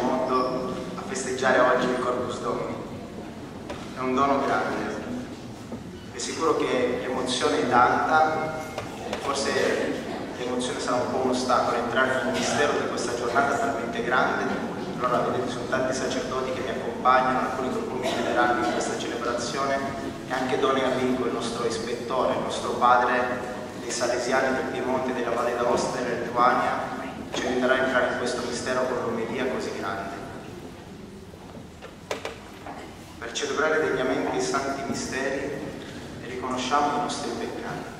mondo a festeggiare oggi il Corpus Domini. È un dono grande. È sicuro che l'emozione è tanta, forse l'emozione sarà un po' un ostacolo entrare nel mistero di questa giornata talmente grande. Allora vedete sono tanti sacerdoti che mi accompagnano, alcuni cui mi in questa celebrazione e anche Don Enrico, il nostro ispettore, il nostro padre dei Salesiani del Piemonte, della Valle d'Aosta e del Lituania, ci aiuterà a entrare in questo mistero con l'omelia così grande. Per celebrare degnamente i santi misteri riconosciamo i nostri peccati.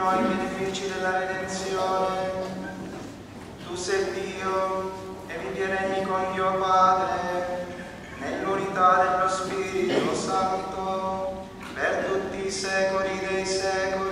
noi benefici della redenzione. Tu sei Dio e vivi regni con Dio Padre, nell'unità dello Spirito Santo, per tutti i secoli dei secoli.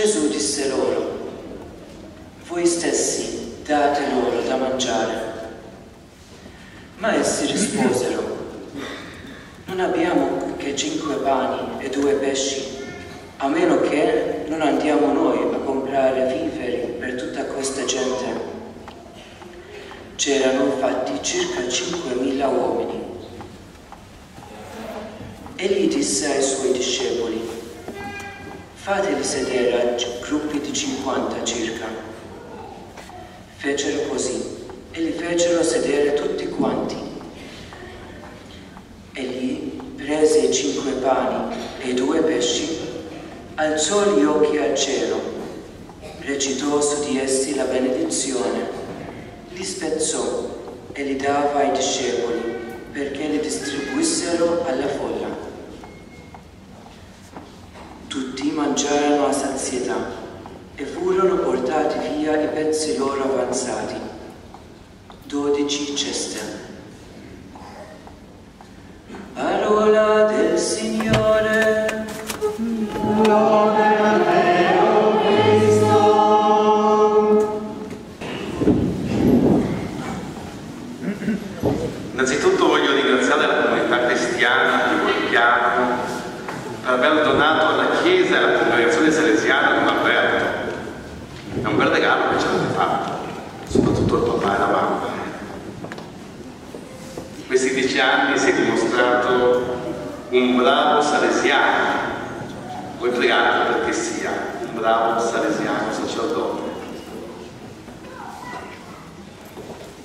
Gesù disse loro, voi stessi date loro da mangiare. Ma essi risposero, non abbiamo che cinque pani e due pesci, a meno che non andiamo noi a comprare viveri per tutta questa gente. C'erano infatti circa 5.000 uomini. Egli disse ai suoi discepoli, fateli sedere a gruppi di 50 circa. Fecero così e li fecero sedere tutti quanti. Egli prese i cinque pani e i due pesci, alzò gli occhi al cielo, recitò su di essi la benedizione, li spezzò e li dava ai discepoli perché li distribuissero alla folla. Tutti mangiarono a sazietà e furono portati via i pezzi loro avanzati, dodici ceste. Parola anni si è dimostrato un bravo salesiano. Voi pregate perché sia un bravo salesiano sacerdote.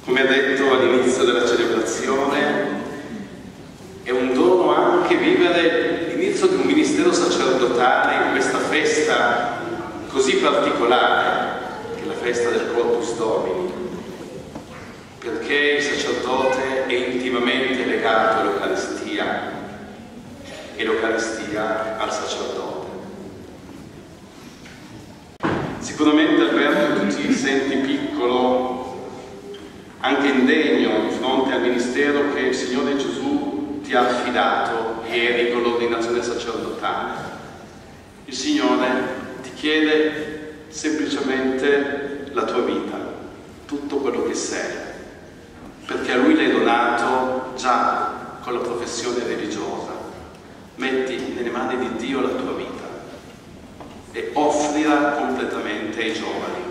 Come ha detto all'inizio della celebrazione, è un dono anche vivere l'inizio di un ministero sacerdotale in questa festa così particolare, che è la festa del Corpus Domini, perché il sacerdote è intimamente legato all'Eucaristia e l'Eucaristia al sacerdote. Sicuramente Alberto tu ti senti piccolo anche indegno di fronte al ministero che il Signore Gesù ti ha affidato ieri con l'ordinazione sacerdotale. Il Signore ti chiede semplicemente la tua vita, tutto quello che sei, perché a Lui l'hai donato già con la professione religiosa. Mani di Dio la tua vita e offrila completamente ai giovani,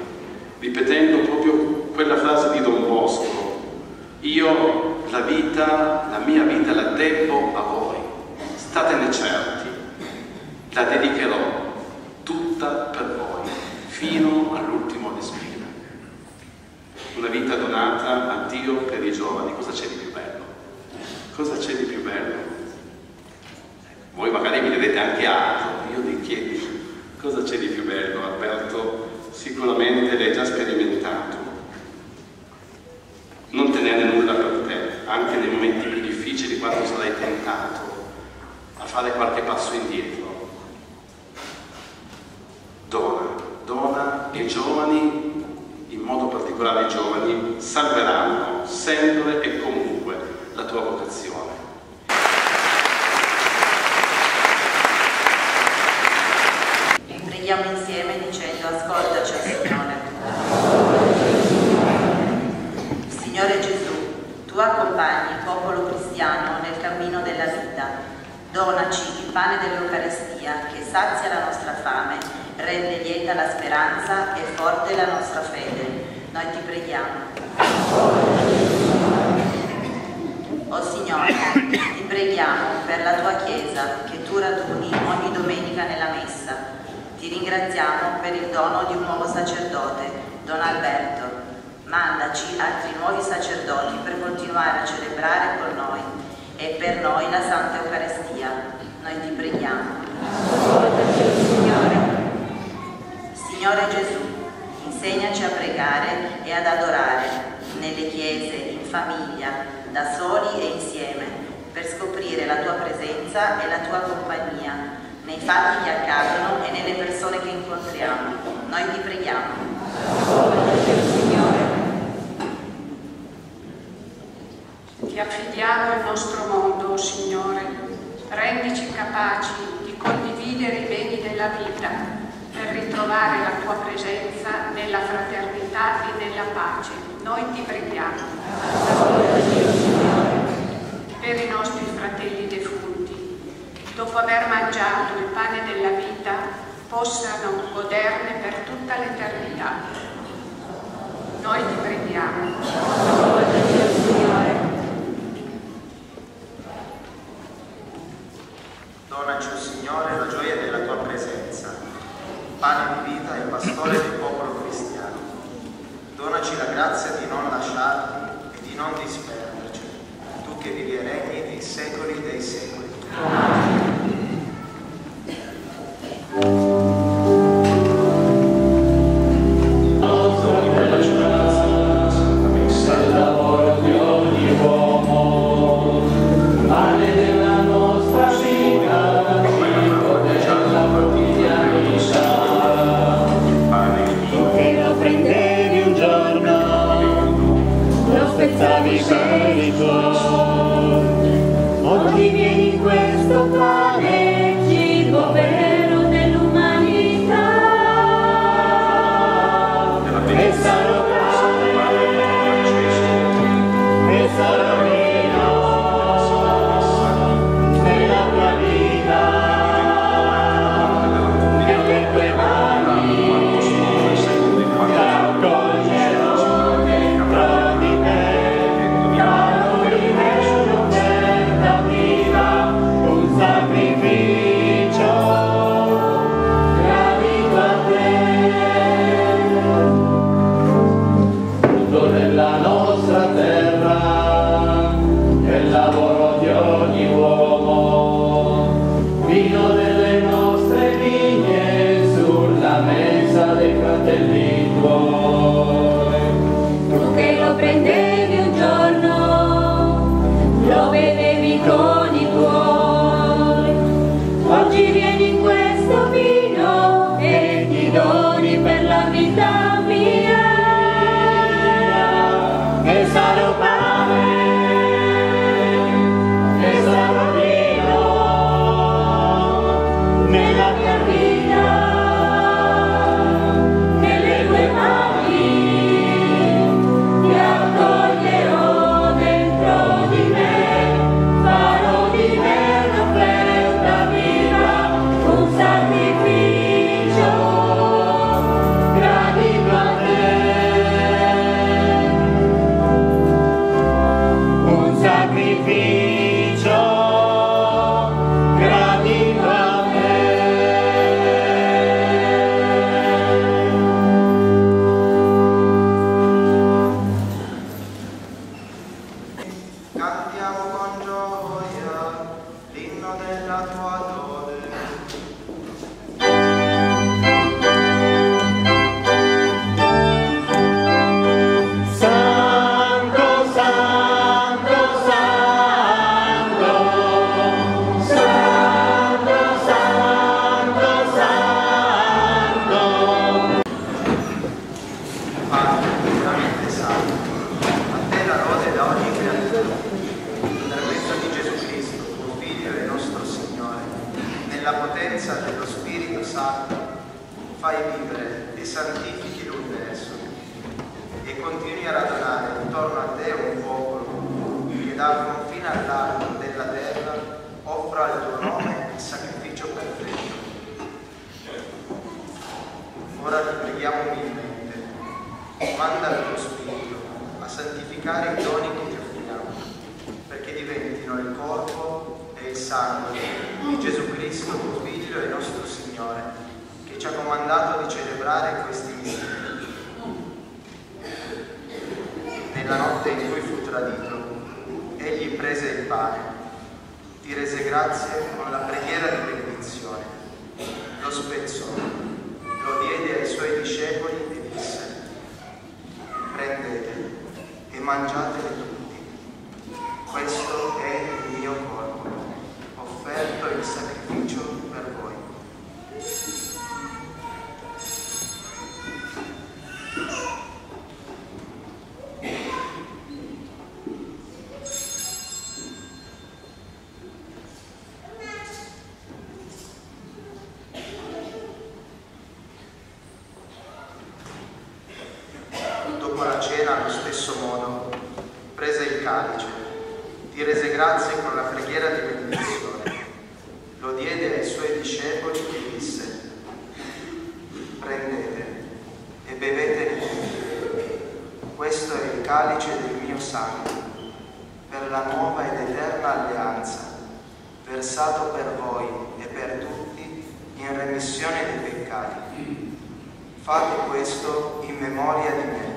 ripetendo proprio quella frase di Don Bosco, io la vita, la mia vita la debbo a voi, statene certi, la dedicherò tutta per voi, fino all'ultimo respiro. Una vita donata a Dio per i giovani, cosa c'è di più bello? Cosa c'è di più magari mi direte anche altro, io vi chiedo cosa c'è di più bello, Alberto sicuramente l'hai già sperimentato. Non tenere nulla per te, anche nei momenti più difficili quando sarai tentato a fare qualche passo indietro. Dona, dona e i giovani, in modo particolare i giovani, salveranno sempre e comunque la tua vocazione. Preghiamo insieme dicendo ascoltaci Signore. Signore Gesù, tu accompagni il popolo cristiano nel cammino della vita. Donaci il pane dell'Eucarestia che sazia la nostra fame, rende lieta la speranza e forte la nostra fede. Noi ti preghiamo. O Signore, ti preghiamo per la tua Chiesa che tu raduni ogni domenica nella messa. Ti ringraziamo per il dono di un nuovo sacerdote, Don Alberto. Mandaci altri nuovi sacerdoti per continuare a celebrare con noi e per noi la Santa Eucaristia. Noi ti preghiamo. Insegnaci a pregare e ad adorare, nelle chiese, in famiglia, da soli e insieme, per scoprire la tua presenza e la tua compagnia, nei fatti che accadono e nelle persone che incontriamo. Noi ti preghiamo. Ti affidiamo il nostro mondo, Signore. Rendici capaci di condividere i beni della vita per ritrovare la tua presenza nella fraternità e nella pace. Noi ti preghiamo. Per i nostri fratelli dopo aver mangiato il pane della vita, possano goderne per tutta l'eternità. Noi ti preghiamo. Donaci, Signore, la gioia della tua presenza, pane di vita e pastore del popolo cristiano. Donaci la grazia di non lasciarti e di non disperderci, tu che vivi e regni nei secoli dei secoli. Amen. Thank you. nella notte in cui fu tradito, egli prese il pane, ti rese grazie con la preghiera di benedizione, lo spezzò, lo diede ai suoi discepoli e disse, prendete e mangiatele calice del mio sangue, per la nuova ed eterna alleanza, versato per voi e per tutti in remissione dei peccati. Fate questo in memoria di me.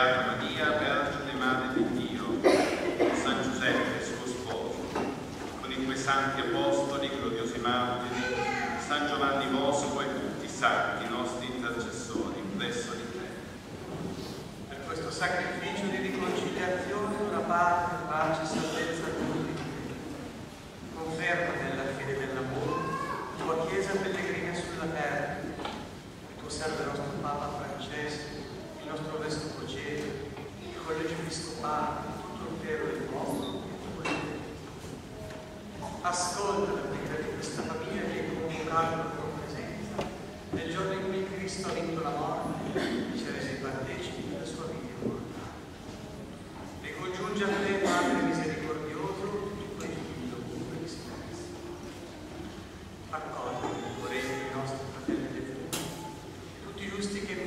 have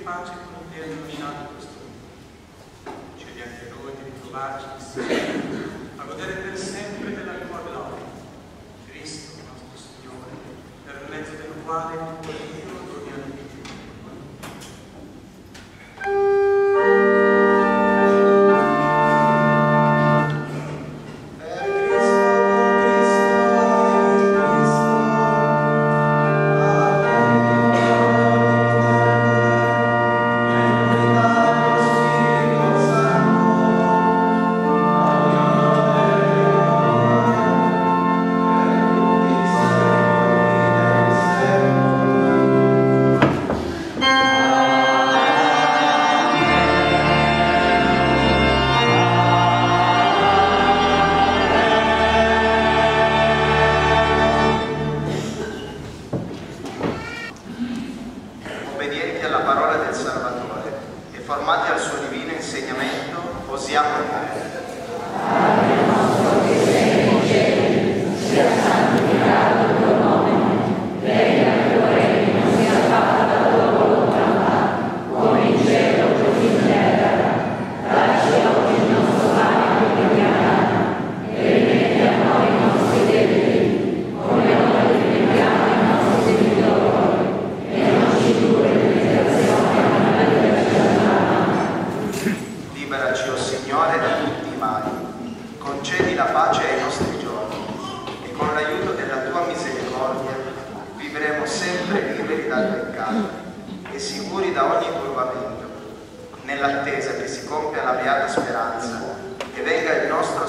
project.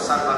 Il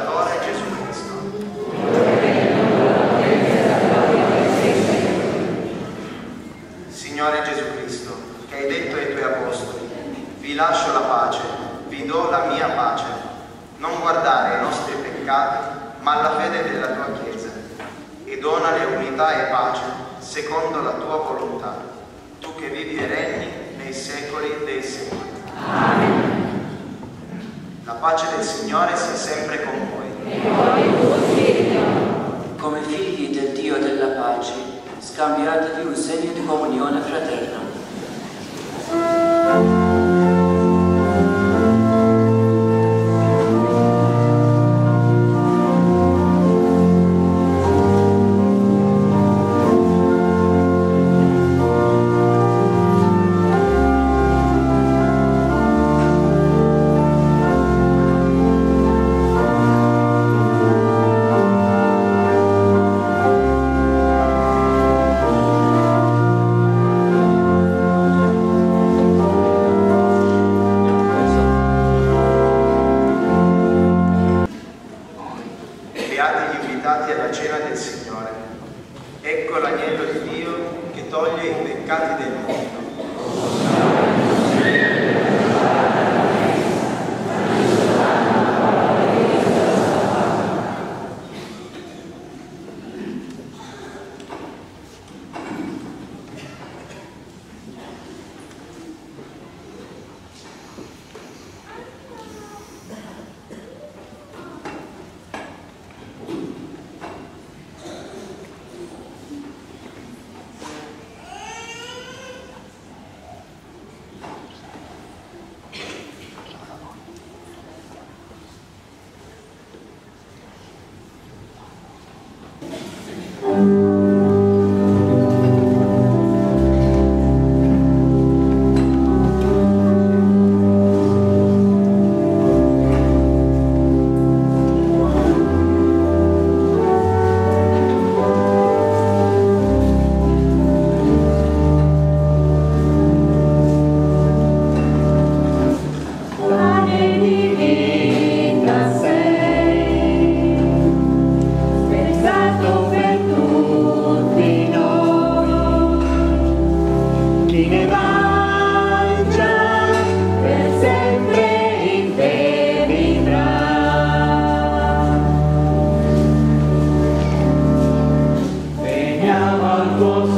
Santo